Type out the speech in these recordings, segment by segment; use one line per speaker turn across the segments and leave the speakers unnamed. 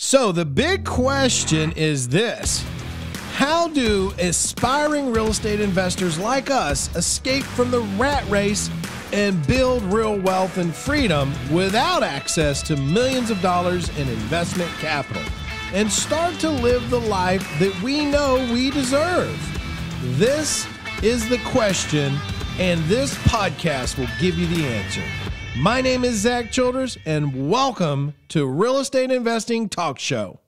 So, the big question is this How do aspiring real estate investors like us escape from the rat race and build real wealth and freedom without access to millions of dollars in investment capital and start to live the life that we know we deserve? This is the question, and this podcast will give you the answer. My name is Zack Childress, and welcome to Real Estate Investing Talk Show.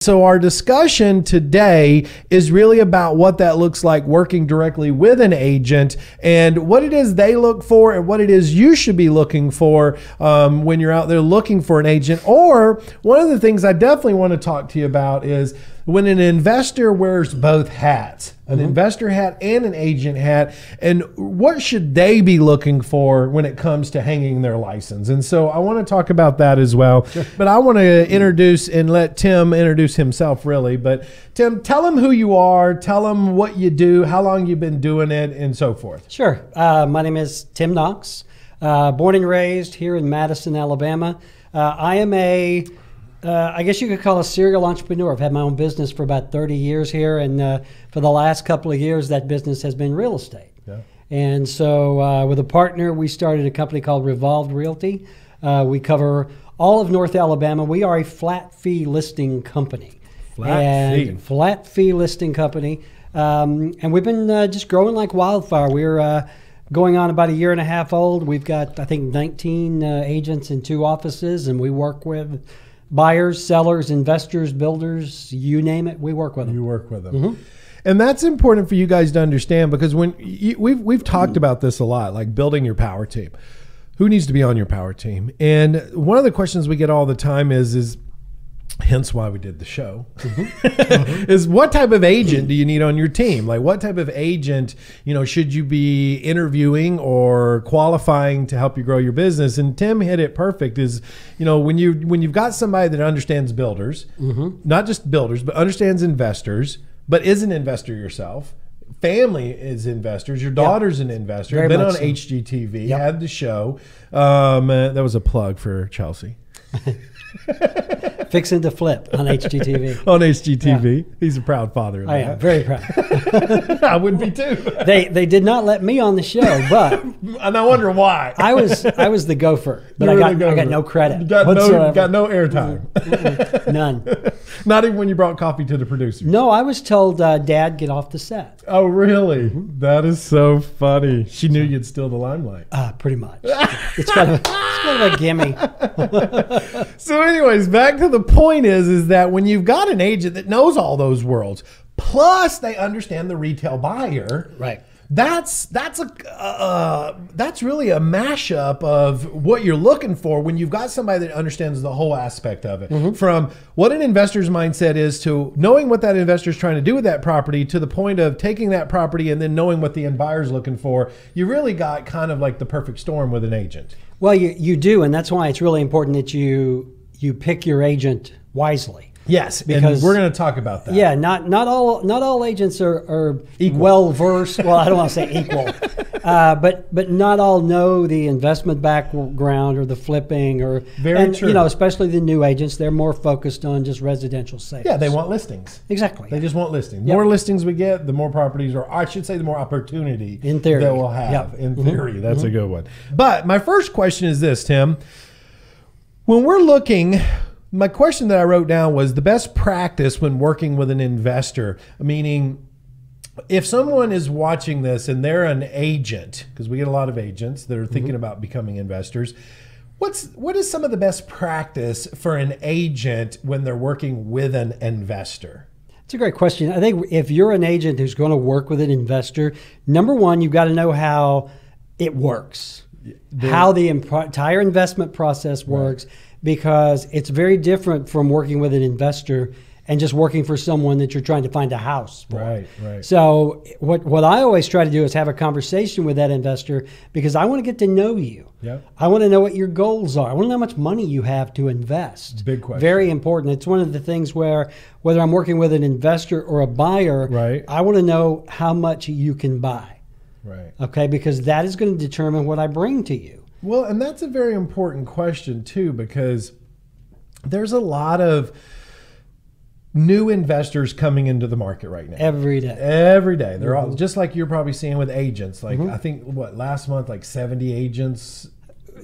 So, our discussion today is really about what that looks like working directly with an agent and what it is they look for and what it is you should be looking for um, when you're out there looking for an agent. Or, one of the things I definitely want to talk to you about is when an investor wears both hats an mm-hmm. investor hat and an agent hat and what should they be looking for when it comes to hanging their license? And so i want to talk about that as well sure. but i want to introduce and let tim introduce himself really. But tim tell him who you are tell him what you do how long you've been doing it and so forth.
Sure. Uh, my name is tim knox uh, born and raised here in madison alabama. Uh, i am a uh, I guess you could call a serial entrepreneur. I've had my own business for about 30 years here, and uh, for the last couple of years, that business has been real estate. Yeah. And so, uh, with a partner, we started a company called Revolved Realty. Uh, we cover all of North Alabama. We are a flat fee listing company.
Flat and fee.
Flat fee listing company. Um, and we've been uh, just growing like wildfire. We're uh, going on about a year and a half old. We've got, I think, 19 agents in two offices, and we work with buyers, sellers, investors, builders, you name it, we work with them.
You work with them. Mm-hmm. And that's important for you guys to understand because when you, we've we've talked about this a lot, like building your power team. Who needs to be on your power team? And one of the questions we get all the time is is hence why we did the show mm-hmm. is what type of agent do you need on your team like what type of agent you know should you be interviewing or qualifying to help you grow your business and tim hit it perfect is you know when you when you've got somebody that understands builders mm-hmm. not just builders but understands investors but is an investor yourself family is investors. Your daughter's yep. an investor. Very Been on so. HGTV. Yep. Had the show. Um, uh, that was a plug for Chelsea.
Fixing to flip on HGTV.
on HGTV. Yeah. He's a proud father.
I that. am very proud.
I would be too.
they they did not let me on the show, but
and I wonder why.
I was I was the gopher, but I got I got no credit.
got whatsoever. no got no airtime.
None.
not even when you brought coffee to the producers.
No, I was told, uh, Dad, get off the set.
Oh, really? Mm-hmm. That is so funny. She knew you'd steal the limelight.
Uh, pretty much. it's kind of it's kind of a gimme.
so, anyways, back to the point is is that when you've got an agent that knows all those worlds, plus they understand the retail buyer,
right?
That's that's a uh, that's really a mashup of what you're looking for when you've got somebody that understands the whole aspect of it. Mm-hmm. from what an investor's mindset is to knowing what that investor is trying to do with that property to the point of taking that property and then knowing what the end buyer's looking for you really got kind of like the perfect storm with an agent.
Well you, you do and that's why it's really important that you you pick your agent wisely
Yes, because we're going to talk about that.
Yeah, not not all not all agents are, are well versed. Well, I don't want to say equal, uh, but but not all know the investment background or the flipping or
very
and,
true.
You know, especially the new agents, they're more focused on just residential sales.
Yeah, they want listings.
Exactly.
They just want listings. Yep. more listings we get, the more properties, or I should say, the more opportunity
in theory
that we'll have. Yep. In mm-hmm. theory, mm-hmm. that's mm-hmm. a good one. But my first question is this, Tim. When we're looking my question that I wrote down was the best practice when working with an investor, meaning if someone is watching this and they're an agent, because we get a lot of agents that are thinking mm-hmm. about becoming investors, what's what is some of the best practice for an agent when they're working with an investor?
It's a great question. I think if you're an agent who's going to work with an investor, number one, you've got to know how it works, the, how the entire investment process works. Right because it's very different from working with an investor and just working for someone that you're trying to find a house for.
Right, right.
So what what I always try to do is have a conversation with that investor because I want to get to know you.
Yep.
I want to know what your goals are. I want to know how much money you have to invest.
Big question.
Very important. It's one of the things where whether I'm working with an investor or a buyer,
right.
I want to know how much you can buy.
Right.
Okay, because that is going to determine what I bring to you.
Well, and that's a very important question too, because there's a lot of new investors coming into the market right now.
every day.
Every day. They're
Mm-hmm.
all just like you're probably seeing with agents. Like I think what last month like 70 agents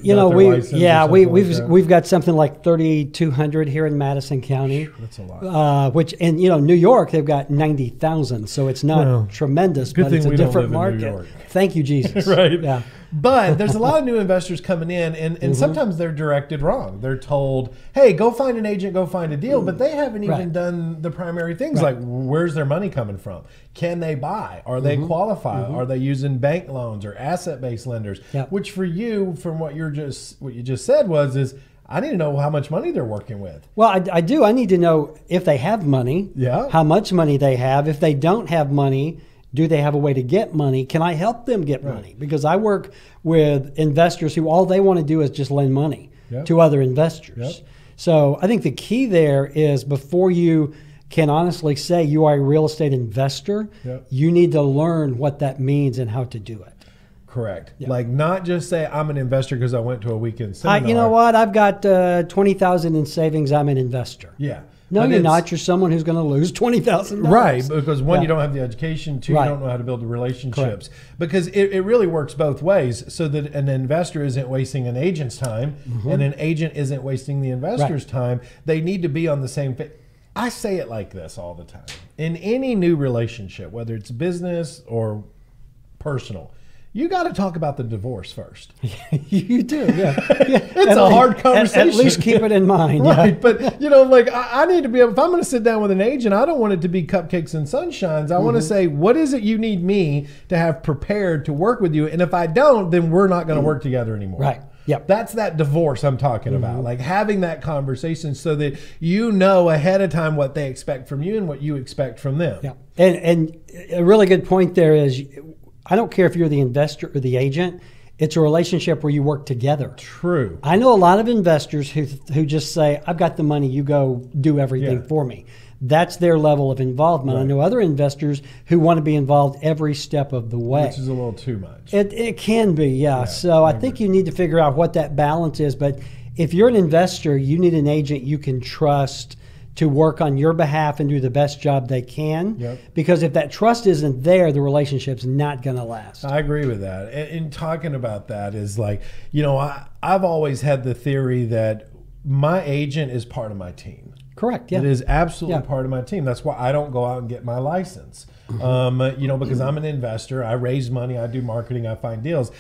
You know, we yeah, we
something like
we've we've got something like 3,200 here in Madison County.
That's a lot.
Uh, which and you know New York they've got ninety thousand, so it's not
Well,
tremendous, but it's a different market. Thank you, Jesus.
right.
Yeah.
But there's a lot of new investors coming in, and,
Mm-hmm.
and sometimes they're directed wrong. They're told, hey, go find an agent, go find a deal. But they haven't even
Right.
done the primary things
Right.
like where's their money coming from? Can they buy? Are they
Mm-hmm.
qualify? Are they using bank loans or asset based lenders?
Yeah.
Which for you, from what you're just what you just said was is I need to know how much money they're working with.
Well, I, I do. I need to know if they have money.
Yeah.
How much money they have. If they don't have money, do they have a way to get money? Can I help them get money? Because I work with investors who all they want to do is just lend money
Yep.
to other investors.
Yep.
So I think the key there is before you can honestly say you are a real estate investor,
Yep.
you need to learn what that means and how to do it.
Correct. Like not just say I'm an investor because I went to a weekend
I, you know what? I've got uh, twenty thousand in savings. I'm an investor.
Yeah.
No,
But
you're not. You're someone who's going to lose twenty thousand.
Right, because one,
Yeah.
you don't have the education. Two,
Right.
you don't know how to build the relationships. Because it, it really works both ways, so that an investor isn't wasting an agent's time,
Mm-hmm.
and an agent isn't wasting the investor's time. They need to be on the same. I say it like this all the time. In any new relationship, whether it's business or personal, you got to talk about the divorce first.
you do, yeah. yeah.
It's a hard conversation.
At, least keep it in mind. yeah.
Right, but you know, like I, I need to be able. If I'm going to sit down with an agent, I don't want it to be cupcakes and sunshines. I
Mm-hmm.
want to say, what is it you need me to have prepared to work with you? And if I don't, then we're not going to work together anymore.
Right. Yep. Mm-hmm.
That's that divorce I'm talking about. Like having that conversation so that you know ahead of time what they expect from you and what you expect from them.
Yeah. And and a really good point there is, I don't care if you're the investor or the agent. It's a relationship where you work together.
True.
I know a lot of investors who who just say, "I've got the money, you go do everything
Yeah.
for me." That's their level of involvement. I know other investors who want to be involved every step of the way.
Which is a little too much.
It, it can be, yeah. so I, think you need to figure out what that balance is. But if you're an investor, you need an agent you can trust to work on your behalf and do the best job they can.
Yep.
Because if that trust isn't there, the relationship's not going to last.
I agree with that. And, and talking about that is like, you know, I, I've always had the theory that my agent is part of my team.
Correct. Yeah.
It is absolutely
Yeah.
part of my team. That's why I don't go out and get my license.
Mm-hmm.
Um, you know, because I'm an investor. I raise money. I do marketing. I find deals.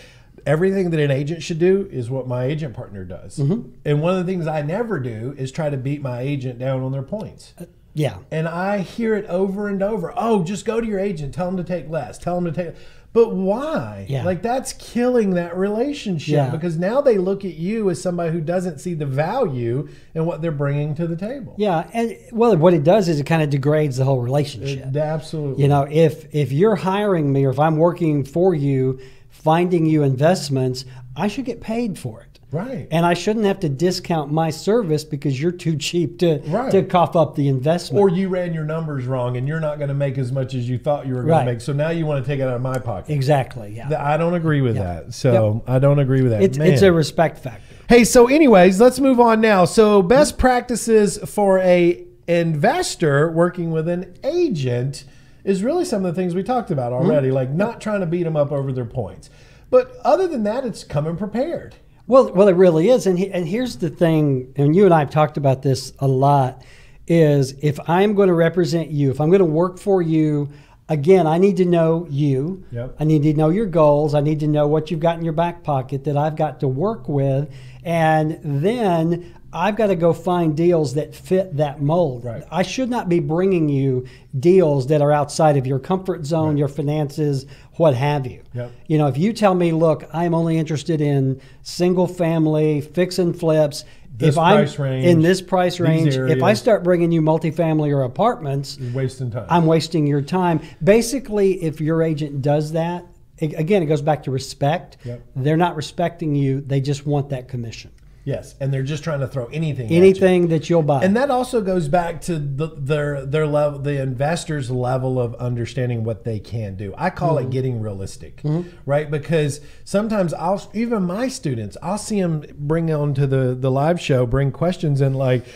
Everything that an agent should do is what my agent partner does.
Mm-hmm.
And one of the things I never do is try to beat my agent down on their points.
Yeah.
And I hear it over and over. Oh, just go to your agent. Tell them to take less. Tell them to take. But why?
Yeah.
Like that's killing that relationship
Yeah.
because now they look at you as somebody who doesn't see the value in what they're bringing to the table.
Yeah. And well, what it does is it kind of degrades the whole relationship.
It- absolutely.
You know, if if you're hiring me or if I'm working for you, finding you investments, I should get paid for it.
right.
And I shouldn't have to discount my service because you're too cheap to
Right.
to cough up the investment.
or you ran your numbers wrong and you're not going to make as much as you thought you were going
Right.
to make. So now you want to take it out of my pocket.
exactly. Yeah.
I don't agree with that. So I don't agree with that.
it's it's a respect factor.
Hey, so anyways, let's move on now. So best practices for a investor working with an agent is really some of the things we talked about mm-hmm. already, like not trying to beat them up over their points. But other than that, it's coming prepared.
Well, well, it really is, and he, and here's the thing, and you and I have talked about this a lot. Is if I'm going to represent you, if I'm going to work for you, again, I need to know you.
Yep.
I need to know your goals. I need to know what you've got in your back pocket that I've got to work with, and then I've got to go find deals that fit that mold.
Right.
I should not be bringing you deals that are outside of your comfort zone, your finances, what have you.
Yep.
You know, if you tell me, look, I'm only interested in single family, fix and flips.
This
if I'm
range,
in this price range, if I start bringing you multifamily or apartments,
You're wasting time.
I'm wasting your time. Basically, if your agent does that, again, it goes back to respect.
Yep.
They're not respecting you; they just want that commission.
Yes, and they're just trying to throw anything. at you.
Anything that you'll buy.
And that also goes back to the, their their level, the investors' level of understanding what they can do. I call
Mm-hmm.
it getting realistic, right? Because sometimes I'll even my students, I'll see them bring on to the the live show, bring questions and like.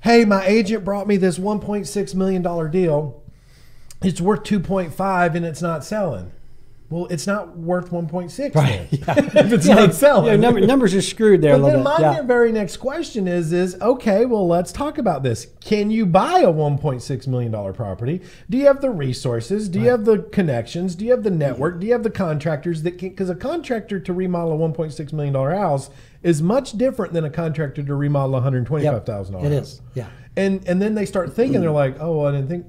hey, my agent brought me this 1.6 million dollar deal. It's worth 2.5 and it's not selling. Well, it's not worth 1.6
Right, yeah.
if it's
Yeah,
not selling.
yeah, number, numbers are screwed there a
But
little
then
bit.
my
Yeah.
very next question is: is okay. Well, let's talk about this. Can you buy a 1.6 million dollar property? Do you have the resources? Do you have the connections? Do you have the network? Do you have the contractors that can? Because a contractor to remodel a 1.6 million dollar house is much different than a contractor to remodel a 125 thousand
It
dollar.
is. Yeah.
And and then they start thinking they're like, oh, I didn't think.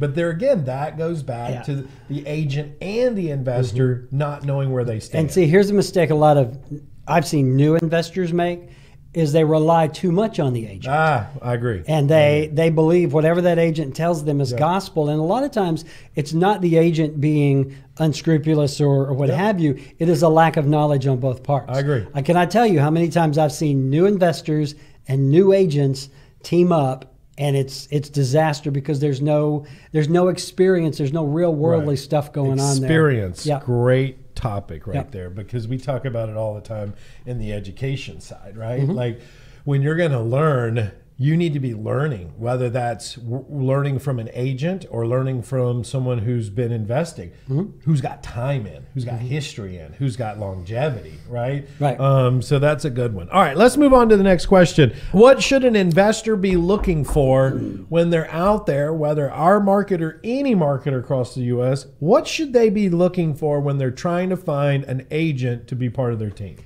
But there again, that goes back
Yeah.
to the agent and the investor mm-hmm. not knowing where they stand.
And see, here's a mistake a lot of I've seen new investors make is they rely too much on the agent.
ah, I agree.
and they mm-hmm. they believe whatever that agent tells them is gospel and a lot of times it's not the agent being unscrupulous or, or what
Yeah.
have you it is a lack of knowledge on both parts
I agree.
I can I tell you how many times I've seen new investors and new agents team up and it's it's disaster because there's no there's no experience there's no real worldly
Right.
stuff going on there
experience
Yeah.
great topic right there because we talk about it all the time in the education side right
Mm-hmm.
like when you're going to learn you need to be learning whether that's w- learning from an agent or learning from someone who's been investing.
Mm-hmm.
who's got time in who's got history in who's got longevity right?
Right.
um, so that's a good one. All right let's move on to the next question. What should an investor be looking for when they're out there whether our market or any market across the us what should they be looking for when they're trying to find an agent to be part of their team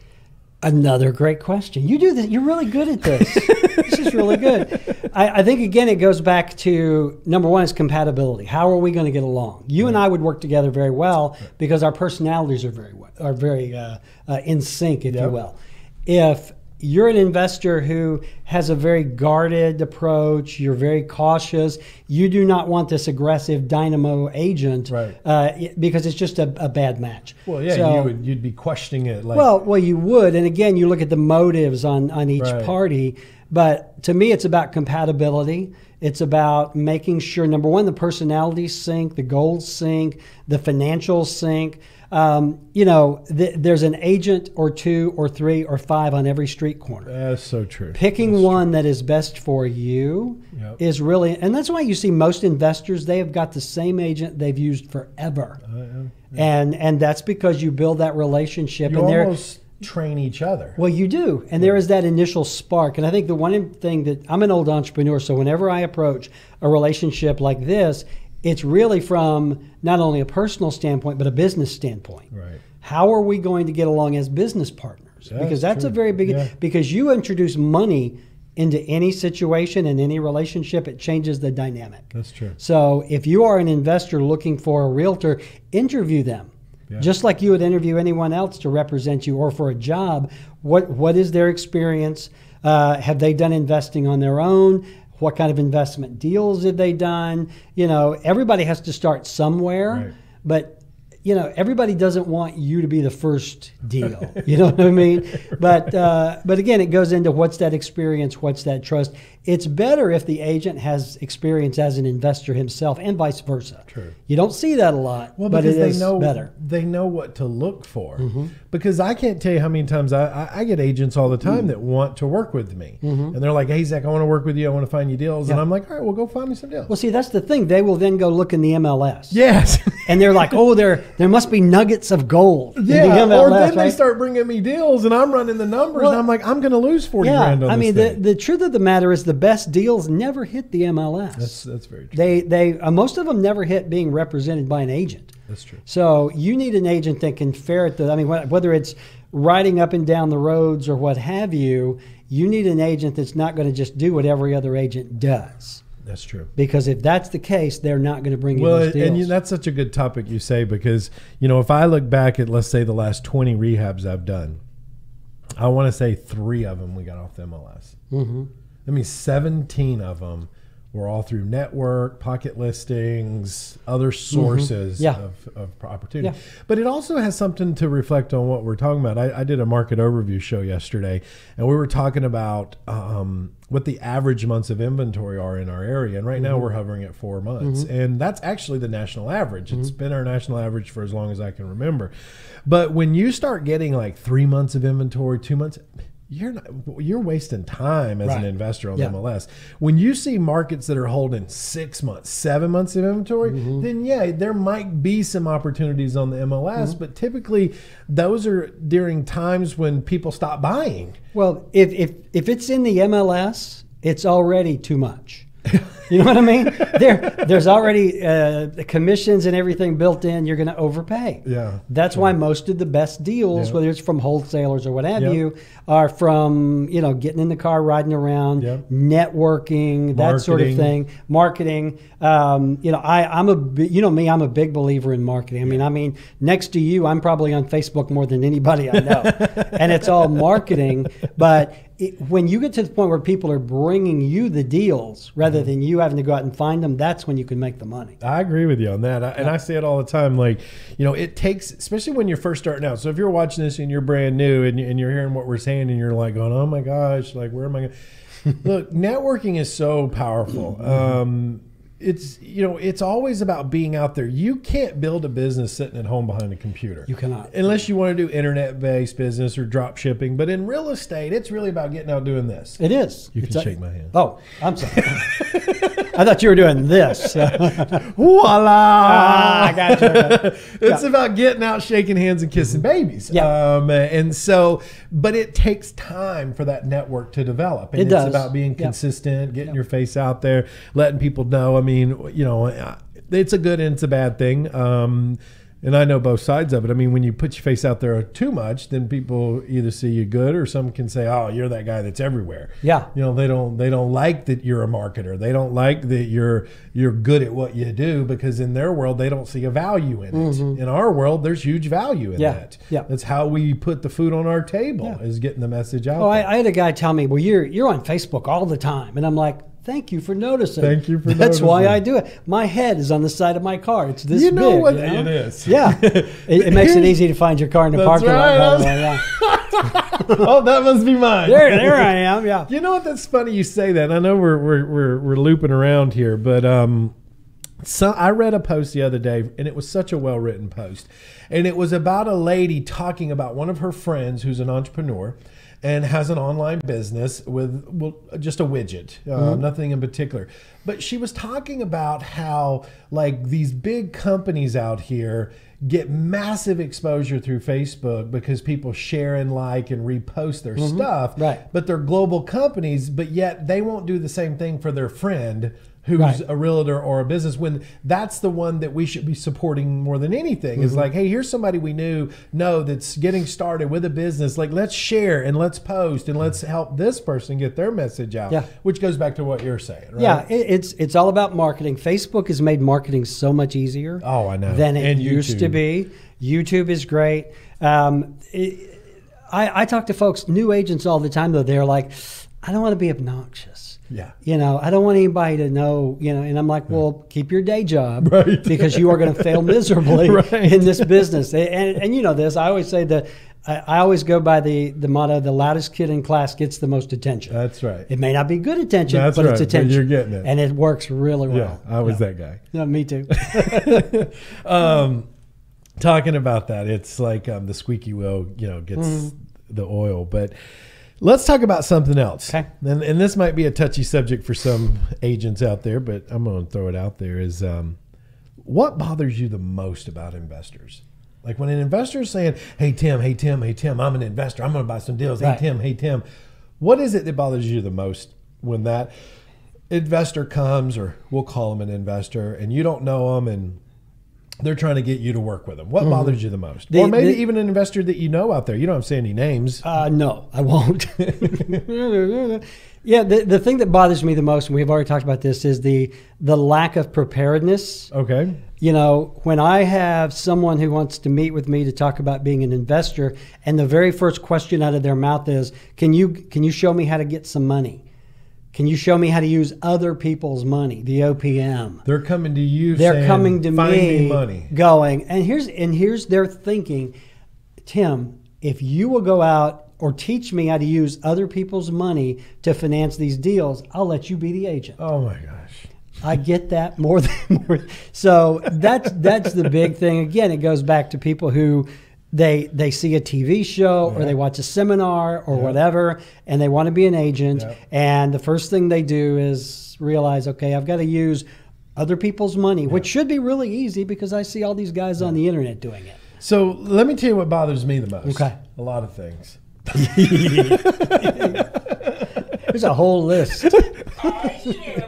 Another great question. You do this. You're really good at this. this is really good. I, I think again, it goes back to number one is compatibility. How are we going to get along? You and I would work together very well because our personalities are very well, are very uh, uh, in sync, if you will. If you're an investor who has a very guarded approach. You're very cautious. You do not want this aggressive dynamo agent,
Right.
Uh, because it's just a, a bad match.
well yeah
So-
you would you'd be questioning it like
well, well, you would, and again, you look at the motives on on each
Right.
party. But to me, it's about compatibility. It's about making sure number one, the personalities sync, the goals sync, the financials sync. Um, you know, th- there's an agent or two or three or five on every street corner.
that's so true
Picking one that is best for you
Yep.
is really, and that's why you see most investors they have got the same agent they've used forever,
Uh, yeah.
and and that's because you build that relationship,
you
and they're
almost train each other
well, you do. And there is that initial spark. And I think the one thing that I'm an old entrepreneur, so whenever I approach a relationship like this, it's really from not only a personal standpoint, but a business standpoint.
right
How are we going to get along as business partners?
Yeah,
because
that's
that's a very big,
Yeah.
because you introduce money into any situation and any relationship, it changes the dynamic.
that's true
So if you are an investor looking for a realtor, interview them.
Yeah.
Just like you would interview anyone else to represent you or for a job, what what is their experience? Uh, have they done investing on their own? What kind of investment deals have they done? You know, everybody has to start somewhere,
Right.
but you know, everybody doesn't want you to be the first deal. You know what I mean? But uh, but again, it goes into what's that experience, what's that trust. It's better if the agent has experience as an investor himself, and vice versa.
True.
You don't see that a lot,
Well,
but
because
it
they
is
know
better. Mm-hmm.
they know what to look for. Because I can't tell you how many times I, I, get agents all the
Mm-hmm.
time that want to work with me, and they're like, "Hey Zack, I want to work with you. I want to find you deals." And I'm like, "All right, well, go find me some deals."
Well, see, that's the thing. They will then go look in the MLS.
yes.
And they're like, oh, there there must be nuggets of gold. in the
Yeah,
MLS,
or then they start bringing me deals, and I'm running the numbers,
Well,
and I'm like, I'm going to lose forty
Yeah,
grand on
I mean, the, the truth of the matter is the best deals never hit the MLS.
that's that's very true.
They they uh, most of them never hit being represented by an agent.
That's true.
So you need an agent that can ferret the. I mean, wh- whether it's riding up and down the roads or what have you, you need an agent that's not going to just do what every other agent does.
That's true.
Because if that's the case, they're not going to bring you
Well,
those deals.
and you, that's such a good topic you say because you know if I look back at let's say the last twenty rehabs I've done, I want to say three of them we got off the MLS.
Mhm.
I mean, seventeen of them were all through network, pocket listings, other sources
Mm-hmm. Yeah.
of, of opportunity.
Yeah.
But it also has something to reflect on what we're talking about. I, I did a market overview show yesterday, and we were talking about um, what the average months of inventory are in our area. And right now
Mm-hmm.
we're hovering at four months. And that's actually the national average. It's
Mm-hmm.
been our national average for as long as I can remember. But when you start getting like three months of inventory, two months, you're not you're wasting time as
Right.
an investor on
Yeah.
MLS. When you see markets that are holding six months, seven months of inventory,
Mm-hmm.
then yeah, there might be some opportunities on the MLS,
Mm-hmm.
but typically those are during times when people stop buying.
Well, if, if if it's in the MLS, it's already too much. You know what I mean? There, there's already uh, the commissions and everything built in. You're going to overpay.
Yeah.
That's why most of the best deals,
Yeah.
whether it's from wholesalers or what have you, are from you know getting in the car, riding around, networking, that sort of thing, marketing. Um, you know, I I'm a you know me, I'm a big believer in marketing. I mean, I mean, next to you, I'm probably on Facebook more than anybody I know, and it's all marketing. But it, when you get to the point where people are bringing you the deals rather
Mm-hmm.
than you having to go out and find them, that's when you can make the money.
I agree with you on that. I, And I say it all the time. Like, you know, it takes, especially when you're first starting out. So if you're watching this and you're brand new and, and you're hearing what we're saying and you're like going, oh my gosh, like, where am I going. Look, networking is so powerful. Um, it's, you know, it's always about being out there. You can't build a business sitting at home behind a computer.
You cannot.
Unless you want to do internet based business or drop shipping. But in real estate, it's really about getting out doing this.
It is.
You can
a-
shake my hand.
Oh, I'm sorry. I thought you were doing this.
Voila!
Ah, I got you.
it's
Yeah.
about getting out, shaking hands, and kissing babies.
Yeah.
Um, and so, but it takes time for that network to develop. And
It
it's
does.
about being
Yeah.
consistent, getting your face out there, letting people know. I mean, you know, it's a good and it's a bad thing. Um, and I know both sides of it. I mean, when you put your face out there too much, then people either see you good or some can say, "Oh, you're that guy that's everywhere."
Yeah.
You know, they don't they don't like that you're a marketer. They don't like that you're you're good at what you do because in their world they don't see a value in it. In our world, there's huge value in
Mm-hmm. Yeah.
that.
Yeah.
That's how we put the food on our table is getting the message out.
Oh, I. I had a guy tell me, "Well, you're you're on Facebook all the time," and I'm like, "Thank you for noticing."
Thank you for noticing.
That's why. I do it. My head is on the side of my car. It's this
You know
big.
what-
you know?
it is.
Yeah, it, it makes it easy to find your car in the
That's
parking
right.
lot. the yeah.
oh, that must be mine.
There, there I am. Yeah.
You know what? That's funny you say that. I know we're we're we're, we're looping around here, but um, so I read a post the other day, and it was such a well written post, and it was about a lady talking about one of her friends who's an entrepreneur. And has an online business with well, just a widget, uh, nothing in particular. But she was talking about how, like, these big companies out here get massive exposure through Facebook because people share and like and repost their stuff
Right.
but they're global companies, but yet they won't do the same thing for their friend who's
Right.
a realtor or a business when that's the one that we should be supporting more than anything
Mm-hmm.
is like hey here's somebody we knew know that's getting started with a business like let's share and let's post and let's help this person get their message out
Yeah.
which goes back to what you're saying right
Yeah, it's it's all about marketing. Facebook has made marketing so much easier.
Oh, I know.
Than it
And
used to be. YouTube is great. Um, it- I, I talk to folks, new agents all the time though. They're like, I don't want to be obnoxious.
Yeah.
You know, I don't want anybody to know. You know, and I'm like, well, keep your day job,
Right.
Because you are going to fail miserably
Right.
in this business. And, and and you know this. I always say that. I I always go by the, the motto: the loudest kid in class gets the most attention.
that's right
It may not be good attention,
That's
but
right,
it's
but
attention.
you're getting it.
And it works really well.
yeah i was that guy
Yeah, me too.
um, talking about that, it's like um, the squeaky wheel, you know, gets the oil. But let's talk about something else.
Okay.
And, and this might be a touchy subject for some agents out there, but I'm going to throw it out there. Is um, what bothers you the most about investors? Like when an investor is saying, "Hey Tim, hey Tim, hey Tim, I'm an investor. I'm going to buy some deals. Hey Tim, hey Tim," what is it that bothers you the most when that investor comes, or we'll call him an investor, and you don't know them, and they're trying to get you to work with them. What bothers you the most? Or maybe even an investor that you know out there. You don't have to say any names.
Uh, no, I won't. yeah, the, the thing that bothers me the most, and we've already talked about this, is the the lack of preparedness.
Okay.
You know, when I have someone who wants to meet with me to talk about being an investor, and the very first question out of their mouth is, "Can you can you show me how to get some money? Can you show me how to use other people's money, the OPM?"
They're coming to you.
they're
saying,
coming to me,
me money.
going and here's and here's their thinking tim if you will go out or teach me how to use other people's money to finance these deals i'll let you be the agent
Oh my gosh.
i get that more than more so that's that's the big thing again it goes back to people who they they see a TV show or they watch a seminar or whatever, and they want to be an agent.
Yeah.
And the first thing they do is realize, okay, I've got to use other people's money, which should be really easy because I see all these guys on the internet doing it.
So let me tell you what bothers me the most.
Okay.
A lot of things.
There's a whole list.
Oh,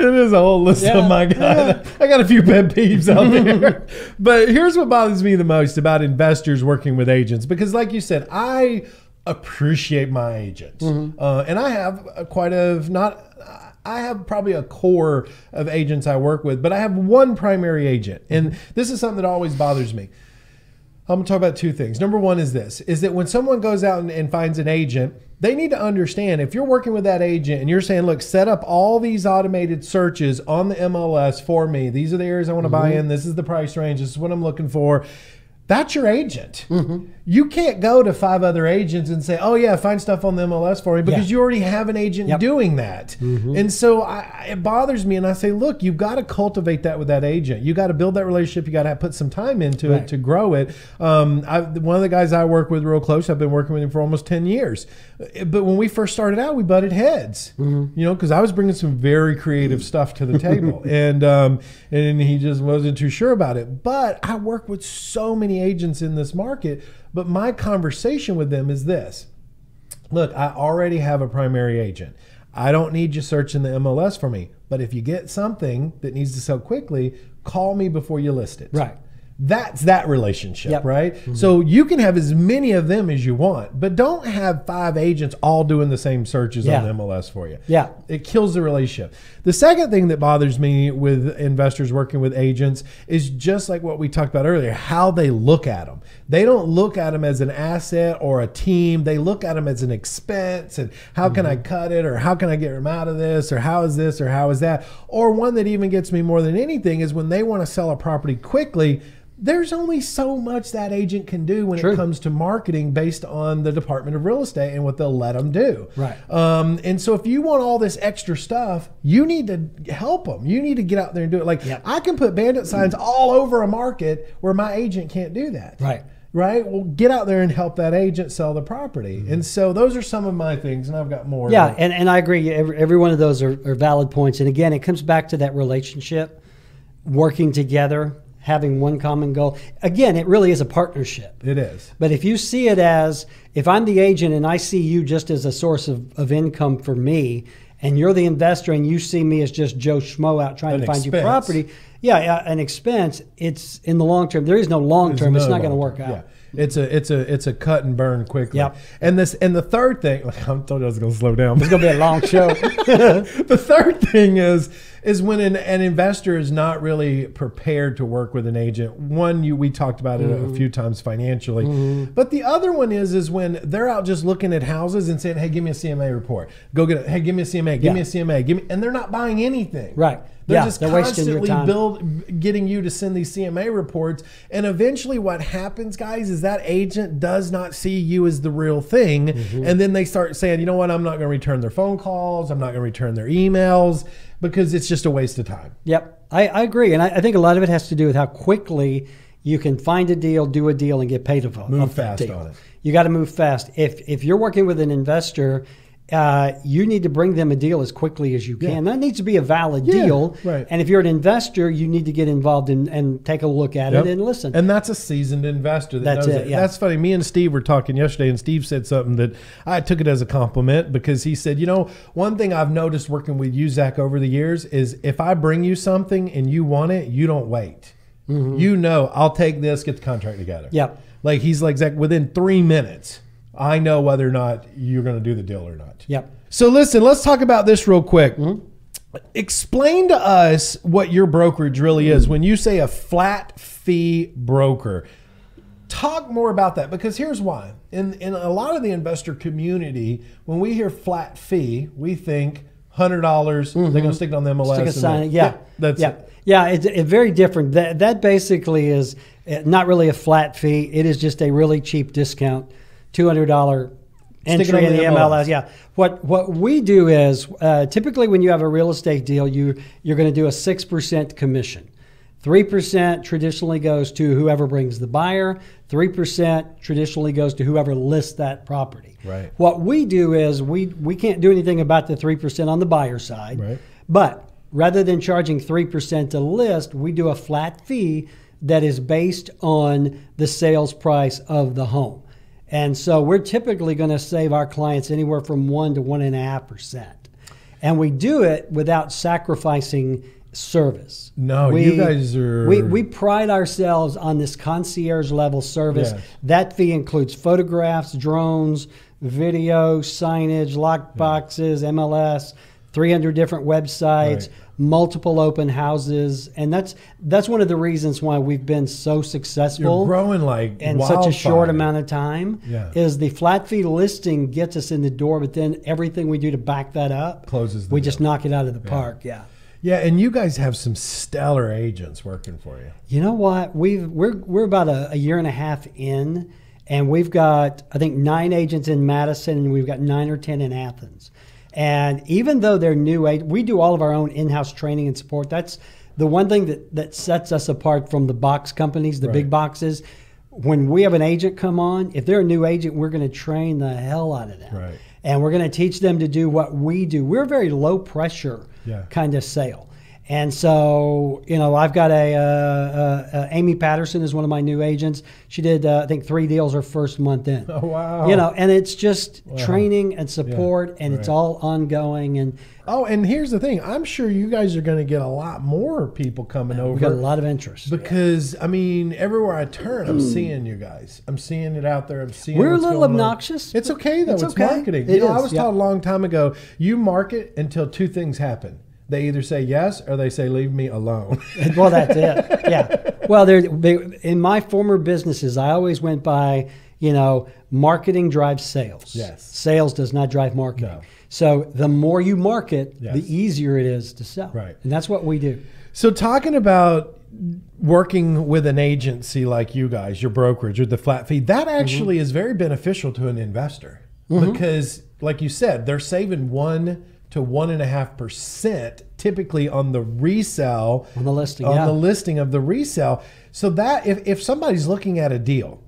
It is a whole list
Yeah,
of my God. I got a few pet peeves out there. but here's what bothers me the most about investors working with agents because, like you said, I appreciate my agents, uh, and I have a- quite a not. I have probably a core of agents I work with, but I have one primary agent, and this is something that always bothers me. I'm gonna talk about two things. Number one is this: is that when someone goes out and, and finds an agent, they need to understand if you're working with that agent and you're saying, "Look, set up all these automated searches on the MLS for me. These are the areas I want to buy mm-hmm. in. This is the price range. This is what I'm looking for." That's your agent. You can't go to five other agents and say, "Oh yeah, find stuff on the MLS for me," because
Yeah.
you already have an agent
Yep.
doing that. And so I, it bothers me, and I say, "Look, you've got to cultivate that with that agent. You got to build that relationship. You got to put some time into
Right.
it to grow it." Um, I, one of the guys I work with real close, I've been working with him for almost ten years. But when we first started out, we butted heads. You know, because I was bringing some very creative stuff to the table, and um, and he just wasn't too sure about it. But I work with so many agents in this market. But my conversation with them is this look, I already have a primary agent. I don't need you searching the MLS for me. But if you get something that needs to sell quickly, call me before you list it.
Right.
That's that relationship,
Yep.
right? Mm-hmm. So you can have as many of them as you want, but don't have five agents all doing the same searches
Yeah.
on MLS for you.
Yeah.
It kills the relationship. The second thing that bothers me with investors working with agents is just like what we talked about earlier, how they look at them. They don't look at them as an asset or a team. They look at them as an expense and how can I mm-hmm. cut it or how can I get them out of this or how is this or how is that? Or one that even gets me more than anything is when they want to sell a property quickly. There's only so much that agent can do when
True.
it comes to marketing based on the Department of Real Estate and what they'll let them do.
Right.
Um, and so if you want all this extra stuff, you need to help them. You need to get out there and do it. Like
Yep.
I can put bandit signs all over a market where my agent can't do that.
Right.
Right. Well, get out there and help that agent sell the property. And so those are some of my things, and I've got more.
Yeah, and, and I agree. Every, every one of those are, are valid points. And again, it comes back to that relationship, working together, having one common goal. Again, it really is a partnership.
it is.
But if you see it as if I'm the agent and I see you just as a source of, of income for me, and you're the investor and you see me as just Joe Schmo out trying
An
to find you property, yeah, an expense. It's in the long term. There is no long term. It's not going to work out.
Yeah. It's a it's a it's a cut and burn quickly.
Yep.
And this and the third thing, like I told you I was going to slow down.
It's going to be a long show.
the third thing is is when an, an investor is not really prepared to work with an agent. One, you we talked about it
Mm-hmm.
a few times financially, but the other one is is when they're out just looking at houses and saying, "Hey, give me a CMA report. Go get it. Hey, give me a CMA. Give
Yeah.
me a CMA. Give me," and they're not buying anything.
Right.
They're
Yeah,
just
they're
constantly build getting you to send these CMA reports, and eventually, what happens, guys, is that agent does not see you as the real thing,
Mm-hmm.
and then they start saying, "You know what? I'm not going to return their phone calls. I'm not going to return their emails because it's just a waste of time."
Yep, I, I agree, and I, I think a lot of it has to do with how quickly you can find a deal, do a deal, and get paid off,
Move fast
deal.
on it.
You got to move fast. If if you're working with an investor, uh, you need to bring them a deal as quickly as you can. That needs to be a valid
Yeah,
deal.
right.
And if you're an investor, you need to get involved in, and take a look at
Yep.
it and listen.
And that's a seasoned investor that
That's
knows
it,
it.
yeah.
That's funny. Me and Steve were talking yesterday, and Steve said something that I took it as a compliment because he said, "You know, one thing I've noticed working with you, Zack, over the years is if I bring you something and you want it, you don't wait. You know, I'll take this, get the contract together.
Mm-hmm. Yep.
Like he's like Zack, within three minutes, I know whether or not you're going to do the deal or not.
yep.
So listen, let's talk about this real quick. Explain to us what your brokerage really is when you say a flat fee broker. Talk more about that because here's why. In in a lot of the investor community, when we hear flat fee, we think hundred dollars. They're going to stick it on the MLS.
Stick a sign.
then-
Yeah,
that's
yeah,
it.
yeah. It's it's very different. That that basically is uh, not really a flat fee. It is just a really cheap discount, two hundred dollar entry in
the
the
MLS.
MLS. Yeah. What what we do is uh, typically when you have a real estate deal, you you're going to do a six percent commission. 3% traditionally goes to whoever brings the buyer, 3% traditionally goes to whoever lists that property.
Right.
What we do is we, we can't do anything about the 3% on the buyer side.
Right.
But rather than charging 3% to list, we do a flat fee that is based on the sales price of the home. And so we're typically going to save our clients anywhere from 1 to 1.5%. And we do it without sacrificing service.
No,
we,
you guys are-
We, we pride ourselves on this concierge level service.
Yes.
That fee includes photographs, drones, video, signage, lock boxes, MLS, 300 different websites,
Right.
Multiple open houses, and that's that's one of the reasons why we've been so successful
You're growing like
in such a short amount of time.
Yeah.
Is the flat fee listing gets us in the door, but then everything we do to back that up
Closes the
We
deal.
just knock it out of the park. Yeah.
Yeah, and you guys have some stellar agents working for you.
You know what? We've we're we're about a, a year and a half in, and we've got I think nine agents in Madison, and we've got nine or ten in Athens. And even though they're new, ag- we do all of our own in-house training and support. That's the one thing that that sets us apart from the box companies, the
Right.
big boxes. When we have an agent come on, if they're a new agent, we're going to train the hell out of them,
Right.
and we're going to teach them to do what we do. We're very low pressure
Yeah.
kind of sale. And so, you know, I've got a, uh, uh, uh, Amy Patterson is one of my new agents. She did, uh, I think, three deals her first month in.
Oh wow.
You know, and it's just training and support, and it's all ongoing. And
Oh, and here's the thing. I'm sure you guys are going to get a lot more people coming over.
we've got a lot of interest.
Because I mean, everywhere I turn, I'm seeing you guys. I'm seeing it out there. I'm seeing.
We're a little
going on.
obnoxious.
It's okay though.
It's
It's,
okay.
marketing.
It
you know, I was
yeah.
taught a long time ago. You market until two things happen. They either say yes or they say leave me alone.
well, that's it. Yeah. Well, there, they, in my former businesses, I always went by, you know, marketing drives sales.
Yes.
Sales does not drive marketing.
No.
So the more you market,
Yes.
the easier it is to sell.
Right.
And that's what we do.
So, talking about working with an agency like you guys, your brokerage or the flat fee, that actually
Mm-hmm.
is very beneficial to an investor because, like you said, they're saving one to one and a half percent typically on the resale
On the listing,
on
yeah.
the listing of the resale. So that if, if somebody's looking at a deal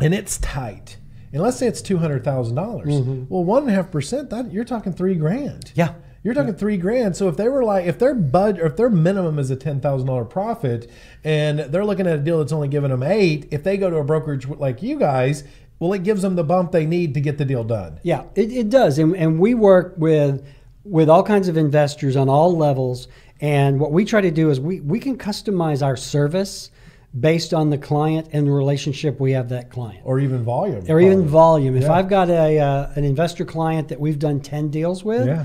and it's tight, and let's say it's two hundred thousand dollars, well, one and a half percent, that you're talking three grand.
Mm-hmm. Yeah.
You're talking three grand. So if they were like, if their bud, or if their minimum is a ten thousand dollar profit, and they're looking at a deal that's only giving them eight, if they go to a brokerage like you guys, well, it gives them the bump they need to get the deal done.
Yeah, it, it does, and, and we work with with all kinds of investors on all levels. And what we try to do is we we can customize our service based on the client and the relationship we have that client,
Or even volume.
or even volume. If I've got a uh, an investor client that we've done ten deals with,
Yeah.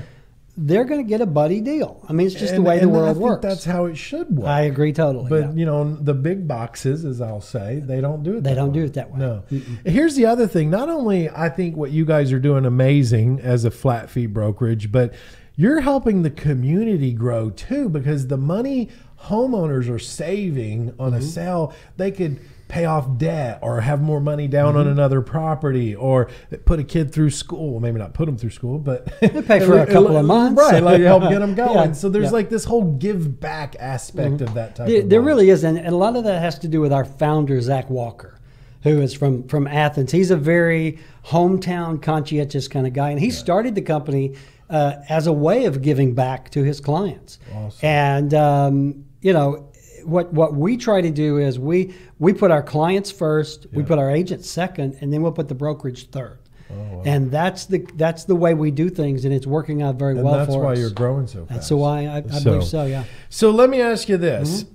They're going to get a buddy deal. I mean, it's just
And-
the way the world
think
works.
That's how it should work.
I agree totally.
But
yeah.
you know, the big boxes, as I'll say, they don't do it.
They
that
don't
way.
do it that way.
No. Here's the other thing. Not only I think what you guys are doing amazing as a flat fee brokerage, but you're helping the community grow too because the money homeowners are saving on
Mm-hmm.
a sale, they could pay off debt or have more money down
Mm-hmm.
on another property or put a kid through school. Well, maybe not put them through school, but
pay for a couple of months.
Right, like help get them going.
Yeah,
So there's
yeah. Mm-hmm.
like this whole give back aspect of that type
There, there really is, and, a lot of that has to do with our founder, Zach Walker, who is from from Athens. He's a very hometown conscientious kind of guy, and he started the company uh, as a way of giving back to his clients.
Awesome.
And um, you know. What, what we try to do is we we put our clients first, we put our agents second, and then we'll put the brokerage third.
Oh, wow.
And that's the that's the way we do things, and it's working out very well.
And
well
that's why
us.
you're growing so fast.
That's why I, I believe so. Yeah.
So let me ask you this:
Mm-hmm.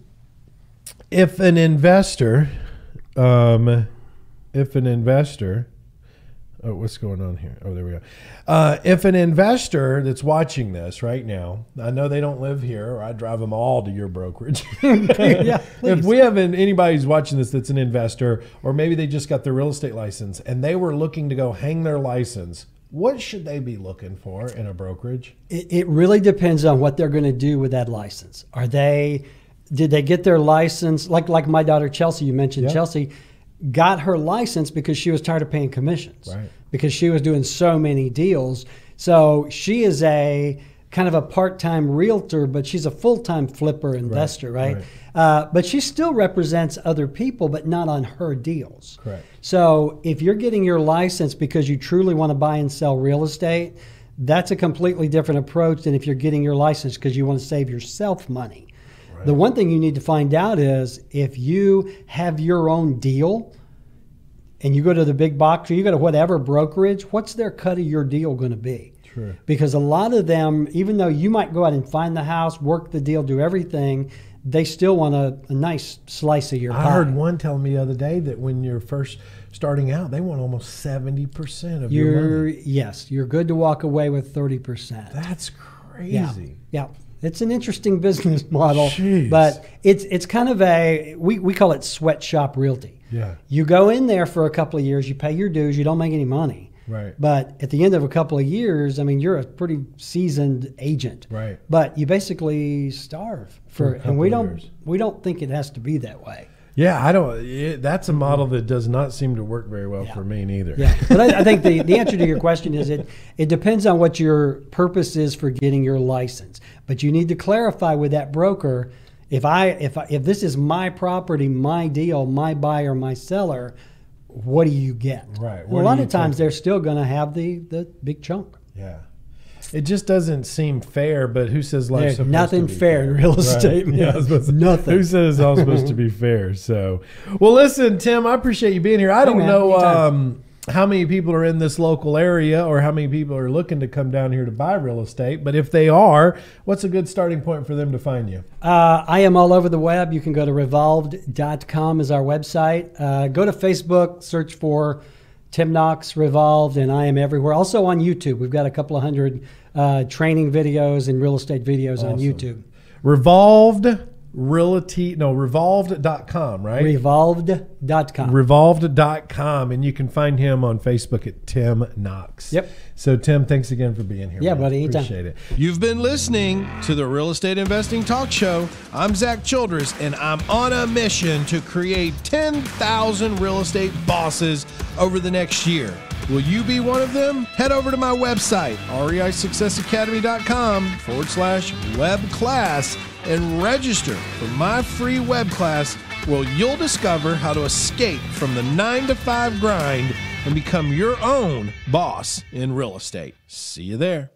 If an investor, um, if an investor, oh, what's going on here? Oh, there we go. Uh, if an investor that's watching this right now, I know they don't live here, or I drive them all to your brokerage.
Yeah,
if we have an, anybody who's watching this that's an investor, or maybe they just got their real estate license and they were looking to go hang their license. What should they be looking for in a brokerage?
It, it really depends on what they're going to do with that license. Are they, did they get their license? Like like my daughter Chelsea, you mentioned
Yeah.
Chelsea, got her license because she was tired of paying commissions.
Right.
Because she was doing so many deals. So she is a kind of a part-time realtor, but she's a full-time flipper investor, right? right. Uh, but she still represents other people, but not on her deals.
Correct.
So if you're getting your license because you truly want to buy and sell real estate, that's a completely different approach than if you're getting your license because you want to save yourself money. Right. The one thing you need to find out is if you have your own deal and you go to the big box or you go to whatever brokerage, what's their cut of your deal going to be?
True.
Because a lot of them, even though you might go out and find the house, work the deal, do everything, they still want a, a nice slice of your
I
pie.
heard one tell me the other day that when you're first starting out, they want almost 70% of
you're,
your money.
Yes, you're good to walk away with 30%.
That's crazy.
Yeah. yeah. It's an interesting business model,
Jeez.
but it's it's kind of a we, we call it sweatshop realty.
Yeah.
You go in there for a couple of years, you pay your dues, you don't make any money.
Right.
But at the end of a couple of years, I mean, you're a pretty seasoned agent.
Right.
But you basically starve for,
For
and we don't
years.
we don't think it has to be that way.
Yeah, I don't. It, that's a mm-hmm. model that does not seem to work very well
Yeah.
for me neither.
Yeah, but I, I think the, the answer to your question is it it depends on what your purpose is for getting your license. But you need to clarify with that broker if I if I, if this is my property, my deal, my buyer, my seller, what do you get?
Right. What
a lot of times they're still going to have the the big chunk.
Yeah. It just doesn't seem fair, but who says life's supposed
nothing
to be
fair in real estate, man.
Yeah, I was about to
Nothing.
Who says it's all supposed to be fair? So, well, listen, Tim, I appreciate you being here. I don't
man,
know um, how many people are in this local area or how many people are looking to come down here to buy real estate, but if they are, what's a good starting point for them to find you?
Uh, I am all over the web. You can go to revolved.com is our website. Uh, go to Facebook, search for Tim Knox Revolved, and I am everywhere. Also on YouTube. We've got a couple of hundred uh, training videos and real estate videos on YouTube.
Revolved Realty, no, revolved.com, right?
Revolved.com.
revolved.com and you can find him on facebook at tim knox
Yep.
so tim thanks again for being here
Yeah,
man.
buddy, anytime.
appreciate it
You've been listening to the Real Estate Investing Talk Show. I'm Zack Childress, and I'm on a mission to create 10,000 real estate bosses over the next year. Will you be one of them? Head over to my website, reisuccessacademy.com forward slash web class, and register for my free web class where you'll discover how to escape from the nine to five grind and become your own boss in real estate. See you there.